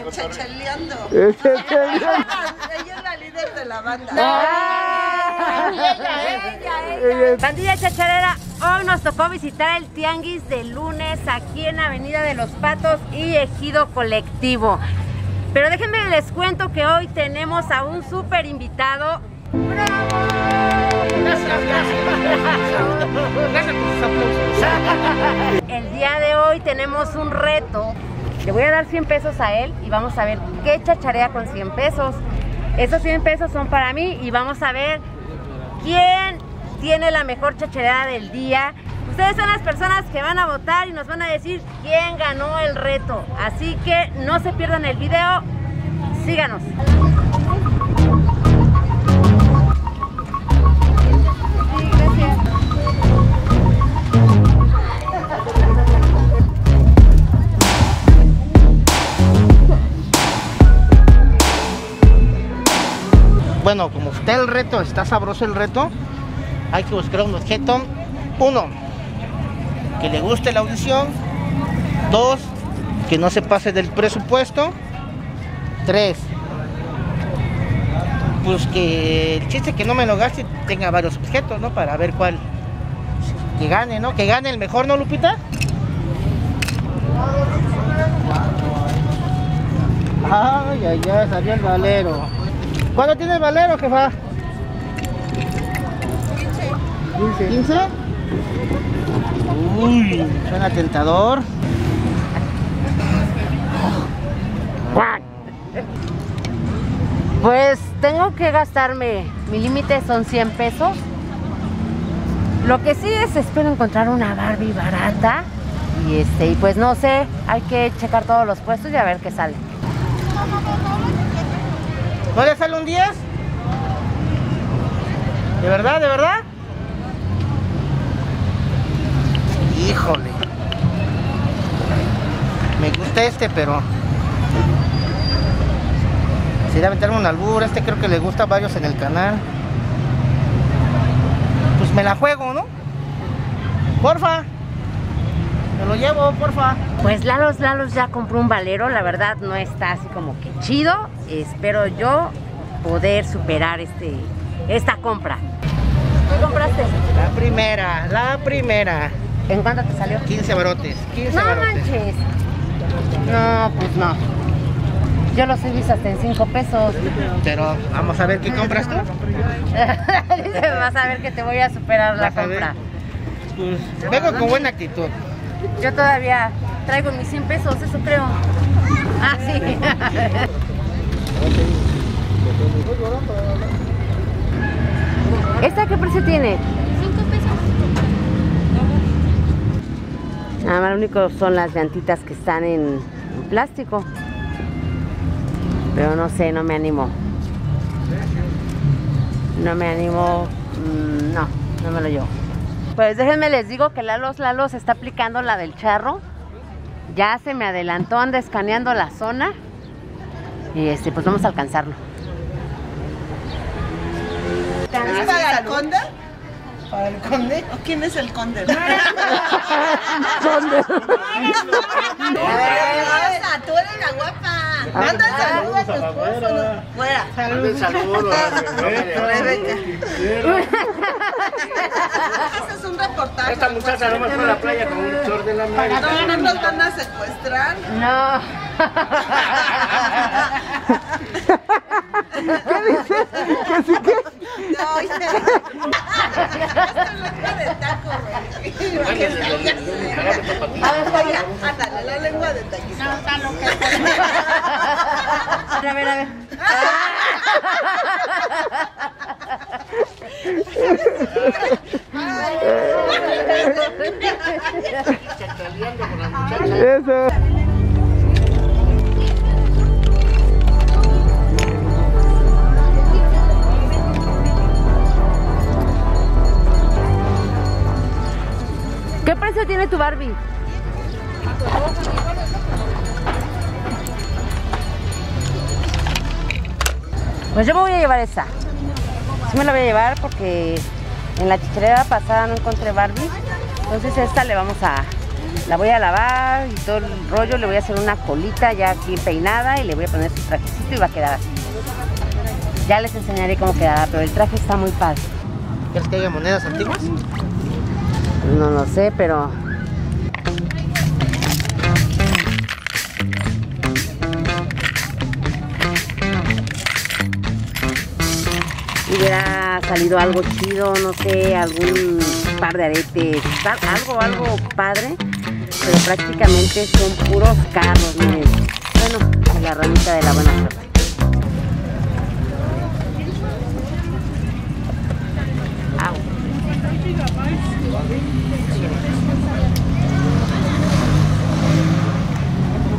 Chachaleando. Ella es la líder de la banda. Ah. Bandilla Chacharera, hoy nos tocó visitar el Tianguis de lunes aquí en Avenida de los Patos y Ejido Colectivo. Pero déjenme les cuento que hoy tenemos a un súper invitado. El día de hoy tenemos un reto. Le voy a dar 100 pesos a él y vamos a ver qué chacharea con 100 pesos. Esos 100 pesos son para mí y vamos a ver quién tiene la mejor chachareada del día. Ustedes son las personas que van a votar y nos van a decir quién ganó el reto. Así que no se pierdan el video. Síganos. Bueno, como está el reto, está sabroso el reto, hay que buscar un objeto. Uno, que le guste la audición. Dos, que no se pase del presupuesto. Tres, pues que el chiste que no me lo gaste tenga varios objetos, ¿no? Para ver cuál que gane, ¿no? Que gane el mejor, ¿no, Lupita? Ay, ay, ay, salió el valero. ¿Cuánto tiene el valero, jefa? 15. ¿15? Uy, suena tentador. Pues tengo que gastarme, mi límite son 100 pesos. Lo que sí es, espero encontrar una Barbie barata. Y este, y pues no sé, hay que checar todos los puestos y a ver qué sale. ¿No le sale un 10? ¿De verdad, de verdad? Híjole. Me gusta este, pero... Sería meterme un albur. Este creo que le gusta a varios en el canal. Pues me la juego, ¿no? Porfa. Me lo llevo, porfa. Pues Lalos Lalos ya compró un valero, la verdad no está así como que chido. Espero yo poder superar este, esta compra. ¿Qué compraste? La primera, la primera. ¿En cuánto te salió? 15 barotes. 15 No barotes. manches. No, pues no. Yo los he visto hasta en 5 pesos. Pero vamos a ver qué compras tú. Vas a ver que te voy a superar la Vas compra. Pues, vengo con buena actitud. Yo todavía traigo mis 100 pesos, eso creo. Ah, sí. ¿Esta qué precio tiene? 5 pesos. Nada más lo único son las llantitas que están en, en plástico. Pero no sé, no me animo. No me animo. mm, no, no me lo llevo. Pues déjenme les digo que Lalos Lalos está aplicando la del charro. Ya se me adelantó, anda escaneando la zona. Y este, pues vamos a alcanzarlo. ¿Es para el conde? ¿Para el conde? ¿O quién es el conde? Rosa, tú eres la guapa. Manda saludos a tu esposo. ¿no? Fuera. Saludos. Saludos. Rebeca. Haces un reportaje. Esta muchacha no me fue a la playa con un short de la No, América. no nos van a secuestrar. No. No, oye. Esta lengua de taco, güey. A ver, ándale, la lengua de taco. a ver, a ver. Eso. Tiene tu Barbie? Pues yo me voy a llevar esa. Sí me la voy a llevar porque en la chicharera pasada no encontré Barbie. Entonces esta le vamos a, La voy a lavar y todo el rollo, le voy a hacer una colita ya aquí peinada y le voy a poner su trajecito y va a quedar así. Ya les enseñaré cómo quedará, pero el traje está muy padre. ¿Quieres que haya monedas antiguas? No lo sé, pero... Hubiera salido algo chido, no sé, algún par de aretes, algo, algo padre, pero prácticamente son puros carros, miren. Bueno, la ranita de la buena suerte.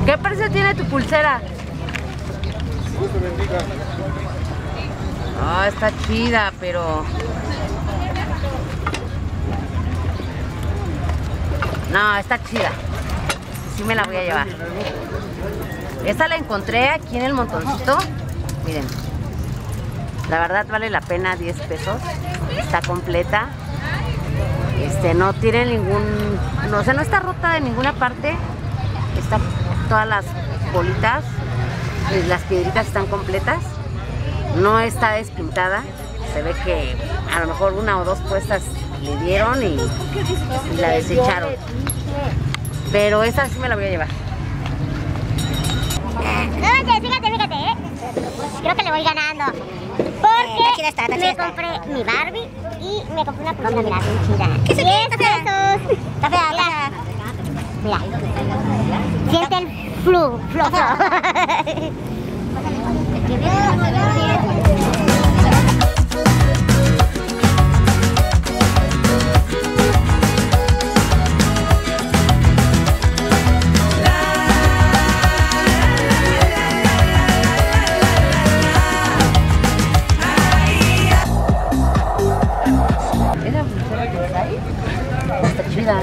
¿Qué precio tiene tu pulsera? Ah, está chida, pero... No, está chida. Sí me la voy a llevar. Esta la encontré aquí en el montoncito. Miren. La verdad vale la pena 10 pesos. Está completa. Este, no tiene ningún... No, o sea, no está rota de ninguna parte. Está todas las bolitas, eh, las piedritas están completas. No está despintada. Se ve que a lo mejor una o dos puestas le dieron y, y la desecharon. Pero esta sí me la voy a llevar. Fíjate, fíjate, fíjate, ¿eh? Creo que le voy ganando. Porque me compré mi Barbie y me compré una pulsera, mira, bien chida. ¿Qué se pesos. Está fea, mira. Mira. Siente el flu, flu, Ya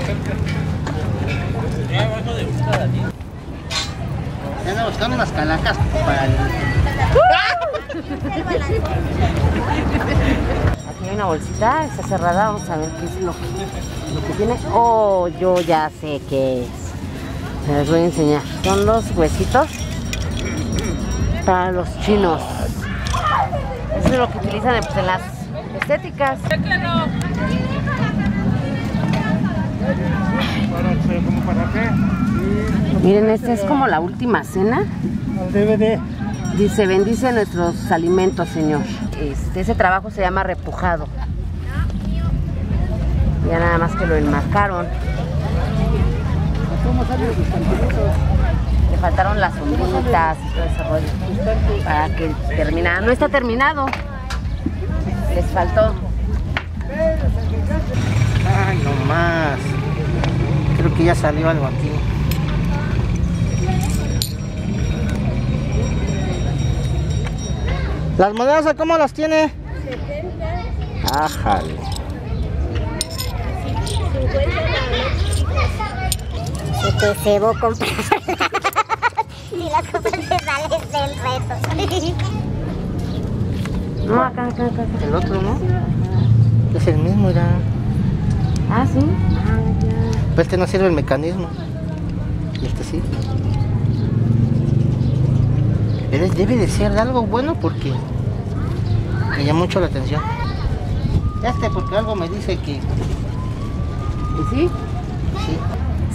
ando buscando unas calacas para el... Aquí hay una bolsita, está cerrada, vamos a ver qué es lo que, lo que tiene. Oh, yo ya sé qué es. Les voy a enseñar. Son los huesitos para los chinos. Eso es lo que utilizan pues, en las estéticas. ¿Cómo para qué? Miren, esta es como la última cena. Al DVD. Dice, bendice nuestros alimentos, Señor. Este, ese trabajo se llama repujado. Ya nada más que lo enmarcaron. Le faltaron las sombritas y todo ese rollo. Para que terminara. No está terminado. Les faltó. Ay, no más. Creo que ya salió algo aquí. ¿Las monedas a cómo las tiene? 70. Ájale. Si te cebo comprar. si las compras te sales del reto. No, acá, acá, acá. El otro, ¿no? Es el mismo, ya. Ah, sí. Pero este no sirve el mecanismo. Y este sí. Pero debe de ser de algo bueno porque me llama mucho la atención. Este porque algo me dice que ¿Y sí? sí,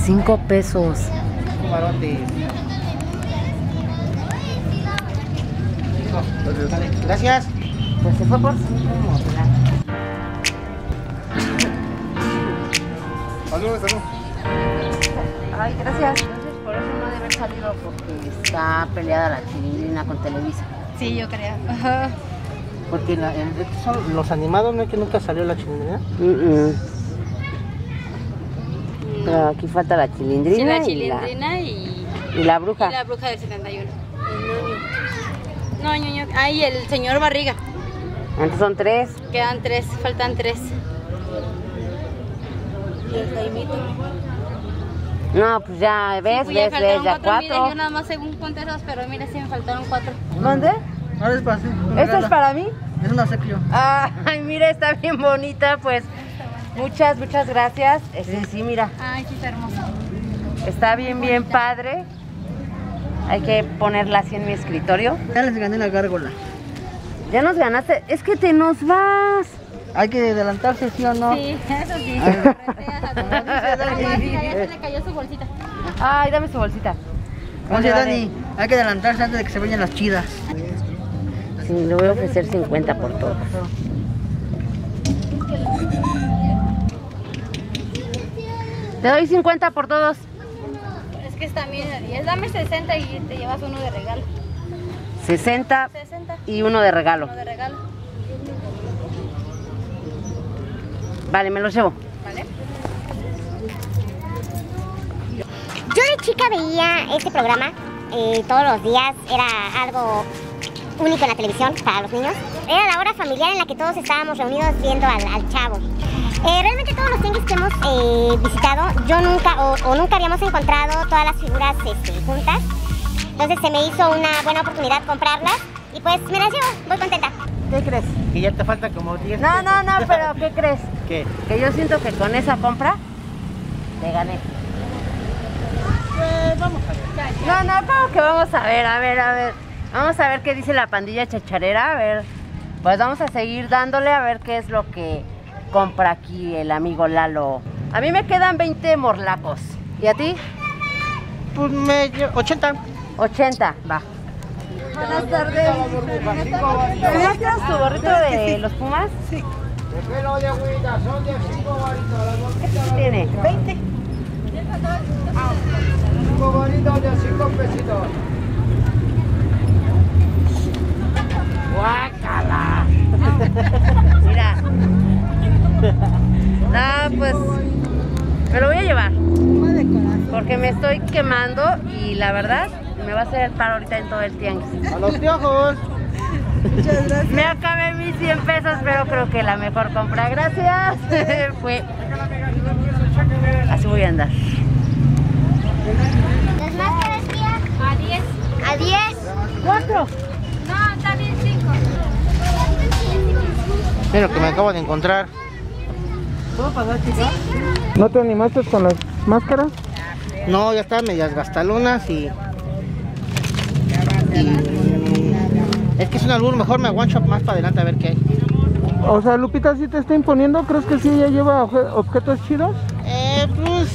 Cinco pesos. un. Vale, gracias. Pues se fue por Ay, gracias. Entonces por eso no debe haber salido porque está peleada la chilindrina con Televisa. Sí, yo creo. Ajá. Porque la- son los animados, ¿no? es Que nunca salió la chilindrina. Pero aquí falta la chilindrina, Sí, la y, la, chilindrina y, y la bruja. y la bruja del 71. No, ñoño. Ah, y el señor Barriga. Entonces son tres. Quedan tres, faltan tres. No, pues ya ves, Pues ya ves, ya cuatro. Yo nada más según conté dos, pero mira, sí me faltaron cuatro. ¿Dónde? Ahora es para sí. ¿Esto es para mí? Es un obsequio. Ay, mira, está bien bonita, pues. Muchas, muchas gracias. Este, sí, mira. Ay, sí, está hermoso. Está bien, bien padre. Hay que ponerla así en mi escritorio. Ya les gané la gárgola. Ya nos ganaste. Es que te nos vas. Hay que adelantarse, ¿sí o no? Sí, eso sí. Dani. le cayó su bolsita. Ay, dame su bolsita. ¿Cómo se Dani? Hay que adelantarse antes de que se vayan las chidas. Sí, le voy a ofrecer 50 por todo. Te doy 50 por todos. Es que está bien a 10. Dame 60 y te llevas uno de regalo. 60 60, y uno de regalo. uno de regalo. Vale, me los llevo. Yo de chica veía este programa eh, todos los días, era algo único en la televisión para los niños. Era la hora familiar en la que todos estábamos reunidos viendo al, chavo. Eh, realmente todos los tianguis que hemos eh, visitado, yo nunca o, nunca habíamos encontrado todas las figuras este, juntas. Entonces se me hizo una buena oportunidad comprarlas y pues me las llevo, voy contenta. ¿Qué crees? Que ya te falta como 10. No, no, no, pero ¿qué crees? ¿Qué? Que yo siento que con esa compra te gané. vamos a ver. No, no, ¿cómo que vamos a ver? A ver, a ver. Vamos a ver qué dice la pandilla chacharera. A ver, pues vamos a seguir dándole a ver qué es lo que compra aquí el amigo Lalo. A mí me quedan 20 morlacos. ¿Y a ti? Pues medio. 80. 80, va. Buenas tardes. ¿Cómo tienes tu gorrito de los Pumas? Sí. ¿Qué tiene? 20. Guácala. Mira. No, pues me lo voy a llevar. Porque me estoy quemando y la verdad me va a hacer el paro ahorita en todo el tianguis. A los piojos. Me acabé mis 100 pesos, pero creo que la mejor compra, gracias, fue... Así voy a andar. ¿Las máscaras, tía? A 10. ¿A 10? ¿Cuatro? No, bien 5. Mira lo que me acabo de encontrar. ¿No te animaste con las máscaras? No, ya está medias gastalunas y- que es un albur, mejor me aguancho más para adelante a ver qué hay. O sea, Lupita sí te está imponiendo, ¿crees que sí ella lleva obje- objetos chidos? Eh, pues.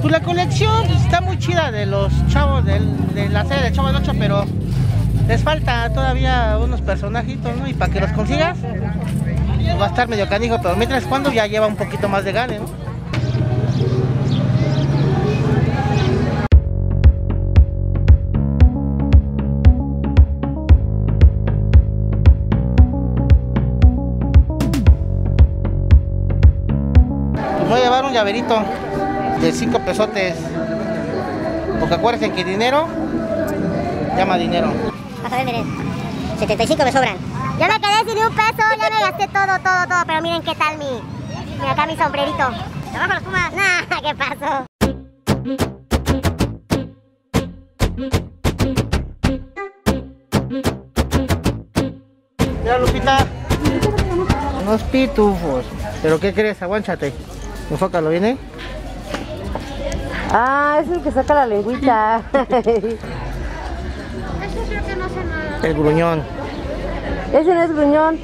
Pues la colección está muy chida de los chavos de la serie de Chavo del 8, pero les falta todavía unos personajitos, ¿no? Y para que los consigas, va a estar medio canijo, pero mientras cuando ya lleva un poquito más de gane, ¿no? Llaverito de 5 pesotes. Porque acuérdense que dinero llama dinero. A ver, miren. 75 me sobran. Yo me quedé sin un peso, ya me gasté todo, todo, todo. Pero miren qué tal mi. Mira acá mi sombrerito. ¿Te bajo los pumas? Nah, ¿qué pasó? Mira Lupita, unos pitufos. ¿Pero qué crees? Aguánchate. Enfócalo, ¿viene? Ah, es el que saca la lengüita. El gruñón. Ese no es gruñón.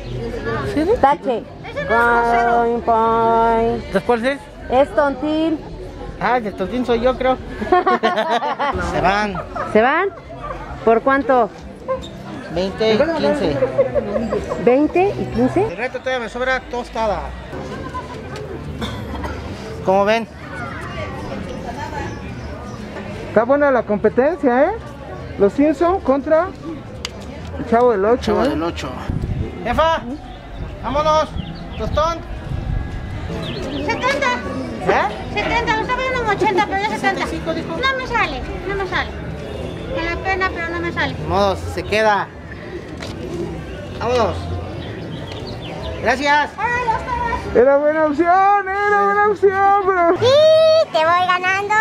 Tache. Poing, poing. ¿Entonces cuál es? Es tontil. Ah, el tontín soy yo, creo. Se van. ¿Se van? ¿Por cuánto? 20 y 15. ¿20 y 15? El reto todavía me sobra tostada. ¿Cómo ven? Está buena la competencia, ¿eh? Los Simpson contra el Chavo del 8. Chavo del 8. Jefa, vámonos. Tostón. 70. ¿Eh? 70, lo estaba viendo como 80, pero ya 70. 65 dijo. No me sale, no me sale. Me da pena, pero no me sale. Ni modo, se queda. Vámonos. Gracias. Era buena opción, era buena opción, pero... ¡Y te voy ganando!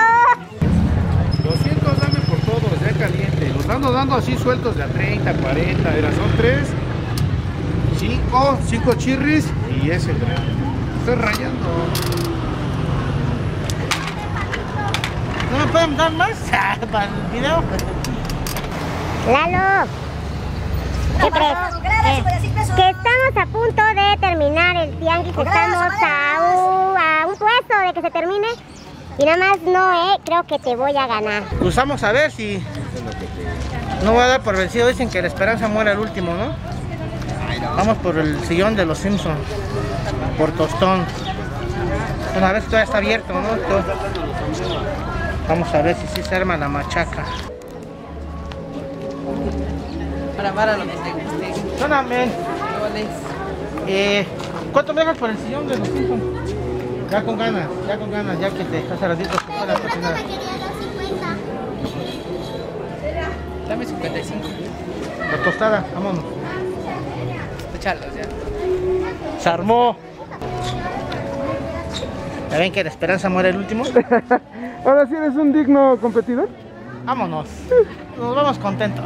200 dame por todos, ya caliente. Los ando dando así sueltos de a 30, 40. Era, son 3, 5, 5 chirris y ese. Estoy rayando. ¿No me pueden dar más para el video? Lalo. Que estamos a punto de terminar el tianguis. Estamos a un, a un puesto de que se termine. Y nada más no, eh. Creo que te voy a ganar. Pues vamos a ver si... No voy a dar por vencido. Dicen que la esperanza muere al último, ¿no? Vamos por el sillón de los Simpsons. Por tostón. Bueno, a ver si todavía está abierto, ¿no? Esto- Vamos a ver si sí se arma la machaca. Para para lo que te guste. Perdóname. Eh, ¿Cuánto me hagas por el sillón de los Simpsons? Ya con ganas, ya con ganas, ya que te hace ratito que fuera a cocinar. Dame 55. La tostada, vámonos. Échalos ya. Se armó. ¿Ya ven que la esperanza muere el último? Ahora sí eres un digno competidor. Vámonos. Nos vamos contentos.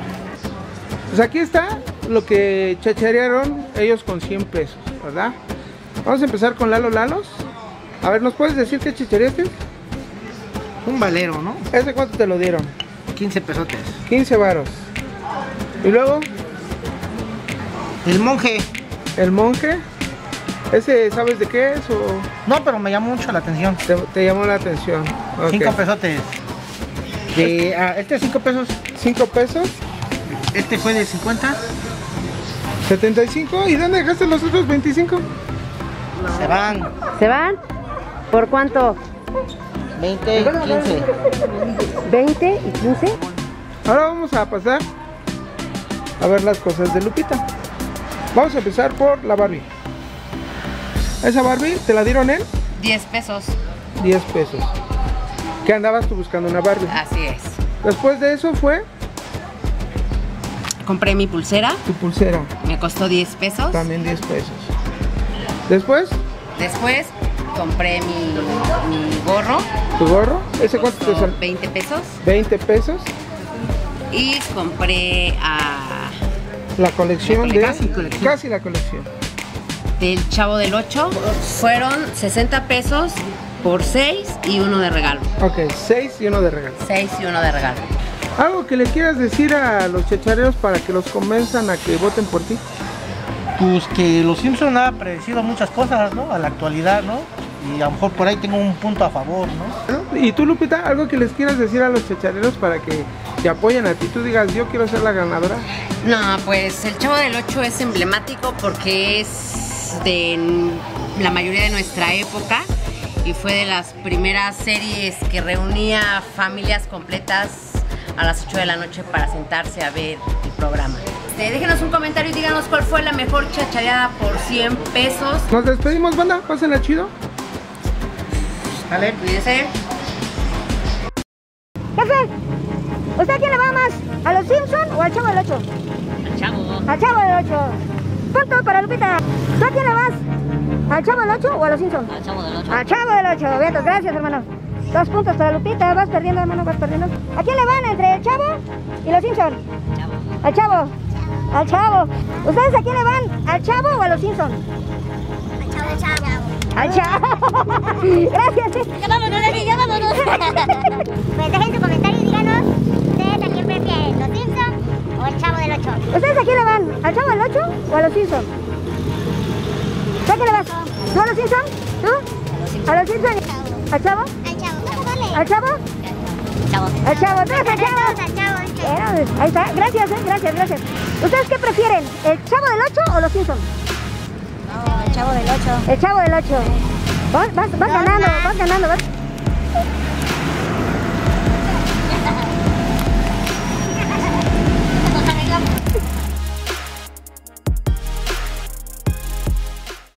Pues aquí está lo que chacharearon ellos con 100 pesos, ¿verdad? Vamos a empezar con Lalo Lalos. A ver, ¿nos puedes decir qué chachareaste? Un valero, ¿no? ¿Ese cuánto te lo dieron? 15 pesotes. 15 varos. Y luego, El monje. el monje. ¿Ese sabes de qué es o No, pero me llamó mucho la atención. te, te llamó la atención? Ok. 5 pesotes. De, ah, este 5 pesos. 5 pesos, Este fue de 50. 75. ¿Y dónde dejaste los otros 25? Se van. ¿Se van? ¿Por cuánto? 20 y 15. ¿20 y 15? Ahora vamos a pasar a ver las cosas de Lupita. Vamos a empezar por la Barbie. Esa Barbie te la dieron en 10 pesos. 10 pesos. ¿Qué andabas tú buscando una Barbie? Así es. Después de eso fue Compré mi pulsera, tu pulsera, me costó 10 pesos. también 10 pesos. Después, Después compré mi, mi gorro, tu gorro, ¿ese cuánto te salió? 20 pesos. 20 pesos. Y compré ah, La colección de... Casi colección. Casi la colección. del Chavo del 8. Fueron 60 pesos por 6 y uno de regalo. Ok, 6 y uno de regalo. 6 y uno de regalo. ¿Algo que le quieras decir a los chachareros para que los convenzan a que voten por ti? Pues que los Simpson ha predecido muchas cosas, ¿no? A la actualidad, ¿no? Y a lo mejor por ahí tengo un punto a favor, ¿no? ¿No? Y tú, Lupita, algo que les quieras decir a los chachareros para que te apoyen a ti. Tú digas, yo quiero ser la ganadora. No, pues el Chavo del 8 es emblemático porque es de la mayoría de nuestra época y fue de las primeras series que reunía familias completas a las 8 de la noche para sentarse a ver el programa. Este, déjenos un comentario y díganos cuál fue la mejor chachareada por 100 pesos. Nos despedimos, banda. Pásenla chido. ¿Vale? Cuídense. Jefe, ¿usted a quién le va más? ¿A los Simpson o al Chavo del 8? Al Chavo. Al Chavo del 8. Punto para Lupita. ¿Tú a quién le vas? ¿Al Chavo del 8 o a los Simpson? Al Chavo del 8. Al Chavo del 8. Betos, gracias, hermano. Dos puntos para Lupita. Vas perdiendo, hermano, vas perdiendo. ¿A quién le van entre el Chavo y los Simpson? Al Chavo. Al Chavo. ¿Ustedes a quién le van? ¿Al Chavo o a los Simpson? Al Chavo. Al Chavo. Gracias. Ya vámonos, Dani, ya vámonos. pues dejen su comentario y díganos ustedes a quién prefieren, los Simpson o el Chavo del 8. ¿Ustedes a quién le van? ¿Al Chavo del 8 o a los Simpson? ¿Tú a quién le vas? ¿Tú a los Simpson? ¿Tú? ¿A los Simpson? ¿Al Chavo? Al Chavo. ¿Al Chavo? Al Chavo. ¿Todos al Chavo? Ahí está. Gracias, eh. Gracias, gracias. ¿Ustedes qué prefieren? ¿El Chavo del 8 o los Simpson? No, el Chavo del 8. El Chavo del 8. Vas, vas, vas ganando, vas ganando. Vas...